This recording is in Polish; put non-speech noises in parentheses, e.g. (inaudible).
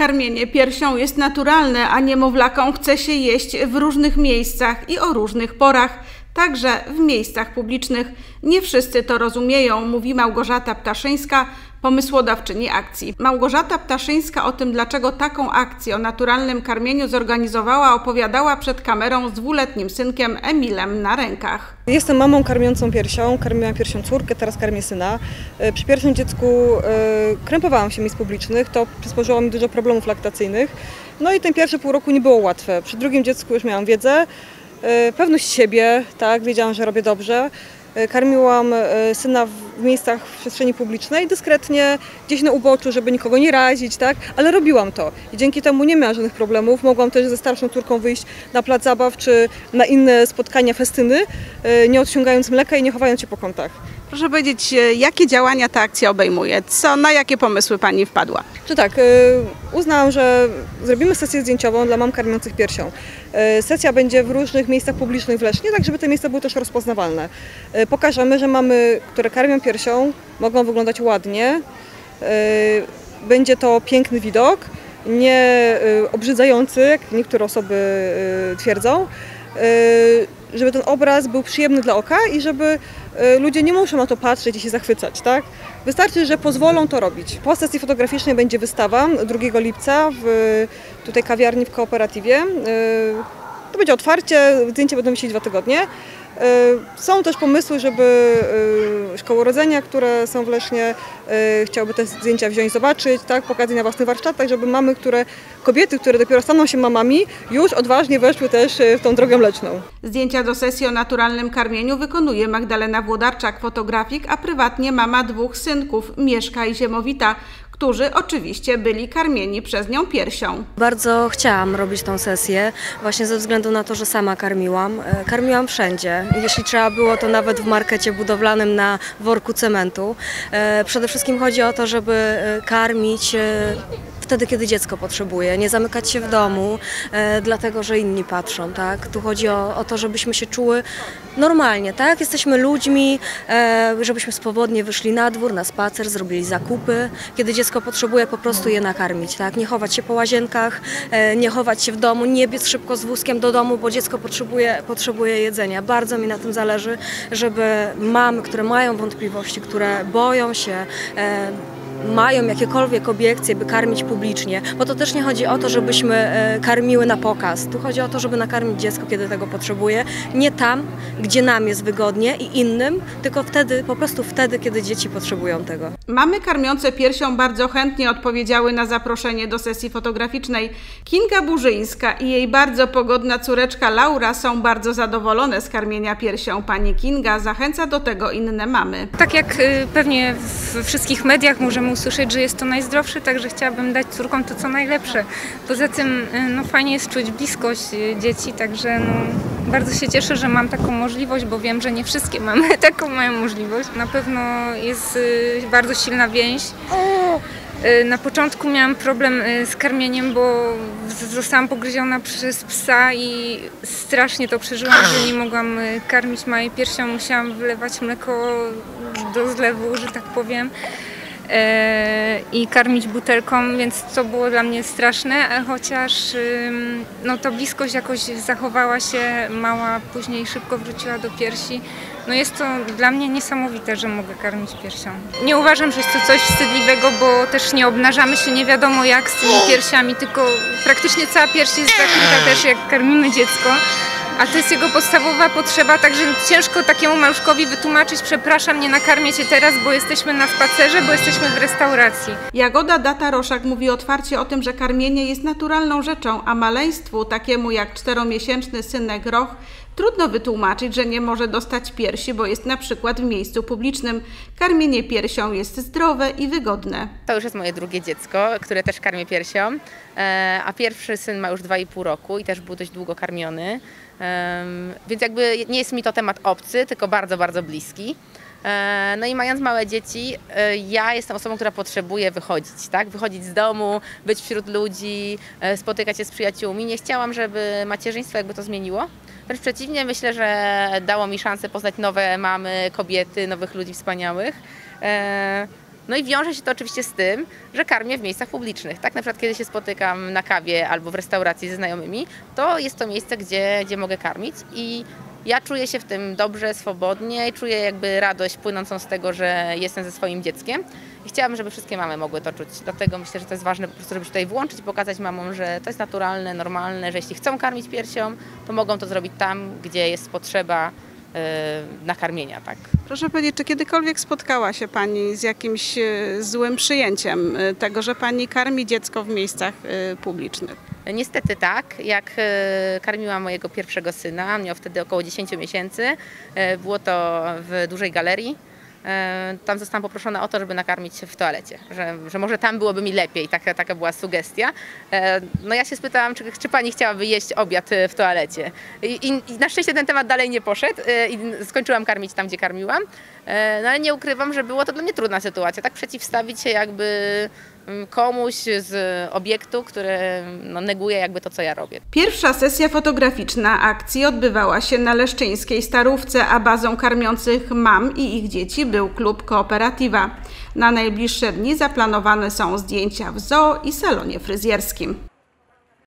Karmienie piersią jest naturalne, a niemowlakom chce się jeść w różnych miejscach i o różnych porach, także w miejscach publicznych. Nie wszyscy to rozumieją, mówi Małgorzata Ptaszyńska, pomysłodawczyni akcji. Małgorzata Ptaszyńska o tym, dlaczego taką akcję o naturalnym karmieniu zorganizowała, opowiadała przed kamerą z dwuletnim synkiem Emilem na rękach. Jestem mamą karmiącą piersią, karmiłam piersią córkę, teraz karmię syna. E, Przy pierwszym dziecku e, krępowałam się miejsc publicznych, to przysporzyło mi dużo problemów laktacyjnych. No i ten pierwszy pół roku nie było łatwe. Przy drugim dziecku już miałam wiedzę, pewność siebie, tak, wiedziałam, że robię dobrze. E, Karmiłam e, syna w miejscach w przestrzeni publicznej, dyskretnie, gdzieś na uboczu, żeby nikogo nie razić, tak? ale robiłam to. I dzięki temu nie miałam żadnych problemów. Mogłam też ze starszą córką wyjść na plac zabaw czy na inne spotkania, festyny, nie odciągając mleka i nie chowając się po kątach. Proszę powiedzieć, e, jakie działania ta akcja obejmuje? Co, na jakie pomysły Pani wpadła? Czy tak, y, uznałam, że zrobimy sesję zdjęciową dla mam karmiących piersią. Y, Sesja będzie w różnych miejscach publicznych w Lesznie, tak żeby te miejsca były też rozpoznawalne. Pokażemy, że mamy, które karmią piersią, mogą wyglądać ładnie. Będzie to piękny widok, nie obrzydzający, jak niektóre osoby twierdzą. Żeby ten obraz był przyjemny dla oka i żeby y, ludzie nie muszą na to patrzeć i się zachwycać, tak? Wystarczy, że pozwolą to robić. Po sesji fotograficznej będzie wystawa 2 lipca w tutaj kawiarni w kooperatywie. Y, To będzie otwarcie, zdjęcia będą wisieć dwa tygodnie. Y, Są też pomysły, żeby y, szkoły rodzenia, które są w Lesznie, y, chciałyby te zdjęcia wziąć, zobaczyć, tak, pokazać na własnych warsztatach, żeby mamy, które, kobiety, które dopiero staną się mamami, już odważnie weszły też w tą drogę mleczną. Zdjęcia do sesji o naturalnym karmieniu wykonuje Magdalena Włodarczak, fotografik, a prywatnie mama dwóch synków, Mieszka i Ziemowita, którzy oczywiście byli karmieni przez nią piersią. Bardzo chciałam robić tą sesję, właśnie ze względu na to, że sama karmiłam. E, Karmiłam wszędzie. Jeśli trzeba było, to nawet w markecie budowlanym na worku cementu. E, Przede wszystkim chodzi o to, żeby e, karmić wtedy, kiedy dziecko potrzebuje, nie zamykać się w domu, e, dlatego że inni patrzą, tak? Tu chodzi o, o to, żebyśmy się czuły normalnie, tak? Jesteśmy ludźmi, e, żebyśmy swobodnie wyszli na dwór, na spacer, zrobili zakupy. Kiedy dziecko potrzebuje, po prostu je nakarmić, tak? Nie chować się po łazienkach, e, nie chować się w domu, nie biec szybko z wózkiem do domu, bo dziecko potrzebuje, potrzebuje jedzenia. Bardzo mi na tym zależy, żeby mamy, które mają wątpliwości, które boją się, e, mają jakiekolwiek obiekcje, by karmić publicznie, bo to też nie chodzi o to, żebyśmy e, karmiły na pokaz. Tu chodzi o to, żeby nakarmić dziecko, kiedy tego potrzebuje. Nie tam, gdzie nam jest wygodnie i innym, tylko wtedy, po prostu wtedy, kiedy dzieci potrzebują tego. Mamy karmiące piersią bardzo chętnie odpowiedziały na zaproszenie do sesji fotograficznej. Kinga Burzyńska i jej bardzo pogodna córeczka Laura są bardzo zadowolone z karmienia piersią. Pani Kinga zachęca do tego inne mamy. Tak jak y, pewnie w wszystkich mediach możemy usłyszeć, że jest to najzdrowsze, także chciałabym dać córkom to co najlepsze. Poza tym y, no, fajnie jest czuć bliskość y, dzieci, także no, bardzo się cieszę, że mam taką możliwość, bo wiem, że nie wszystkie (laughs) mamy taką mają możliwość. Na pewno jest y, bardzo silna więź. Na początku miałam problem z karmieniem, bo zostałam pogryziona przez psa i strasznie to przeżyłam, że nie mogłam karmić małej piersią. Musiałam wylewać mleko do zlewu, że tak powiem. E, I karmić butelką, więc to było dla mnie straszne, chociaż no, ta bliskość jakoś zachowała się, mała później szybko wróciła do piersi. No jest to dla mnie niesamowite, że mogę karmić piersią. Nie uważam, że jest to coś wstydliwego, bo też nie obnażamy się nie wiadomo jak z tymi piersiami, tylko praktycznie cała pierś jest zakryta też jak karmimy dziecko. A to jest jego podstawowa potrzeba, także ciężko takiemu maluszkowi wytłumaczyć, przepraszam, nie nakarmię cię teraz, bo jesteśmy na spacerze, bo jesteśmy w restauracji. Jagoda Data-Roszak mówi otwarcie o tym, że karmienie jest naturalną rzeczą, a maleństwu, takiemu jak czteromiesięczny synek Roch, trudno wytłumaczyć, że nie może dostać piersi, bo jest na przykład w miejscu publicznym. Karmienie piersią jest zdrowe i wygodne. To już jest moje drugie dziecko, które też karmię piersią, e, a pierwszy syn ma już 2,5 roku i też był dość długo karmiony, więc jakby nie jest mi to temat obcy, tylko bardzo, bardzo bliski. E, No i mając małe dzieci, e, ja jestem osobą, która potrzebuje wychodzić, tak? Wychodzić z domu, być wśród ludzi, e, spotykać się z przyjaciółmi. Nie chciałam, żeby macierzyństwo jakby to zmieniło. Wręcz przeciwnie, myślę, że dało mi szansę poznać nowe mamy, kobiety, nowych ludzi wspaniałych. No i wiąże się to oczywiście z tym, że karmię w miejscach publicznych. Tak na przykład kiedy się spotykam na kawie albo w restauracji ze znajomymi, to jest to miejsce, gdzie, gdzie mogę karmić i ja czuję się w tym dobrze, swobodnie i czuję jakby radość płynącą z tego, że jestem ze swoim dzieckiem. I chciałabym, żeby wszystkie mamy mogły to czuć. Dlatego myślę, że to jest ważne po prostu, żeby się tutaj włączyć pokazać mamom, że to jest naturalne, normalne, że jeśli chcą karmić piersią, to mogą to zrobić tam, gdzie jest potrzeba nakarmienia, tak. Proszę powiedzieć, czy kiedykolwiek spotkała się Pani z jakimś e, złym przyjęciem e, tego, że Pani karmi dziecko w miejscach e, publicznych? Niestety tak, jak e, karmiłam mojego pierwszego syna, miał wtedy około 10 miesięcy, e, było to w dużej galerii. E, Tam zostałam poproszona o to, żeby nakarmić się w toalecie, że, że może tam byłoby mi lepiej, taka, taka była sugestia. E, No ja się spytałam, czy, czy pani chciałaby jeść obiad e, w toalecie. I, i, I na szczęście ten temat dalej nie poszedł i skończyłam karmić tam, gdzie karmiłam. No ale nie ukrywam, że było to dla mnie trudna sytuacja, tak przeciwstawić się jakby komuś z obiektu, który no, neguje jakby to, co ja robię. Pierwsza sesja fotograficzna akcji odbywała się na Leszczyńskiej Starówce, a bazą karmiących mam i ich dzieci był klub Kooperatywa. Na najbliższe dni zaplanowane są zdjęcia w zoo i salonie fryzjerskim.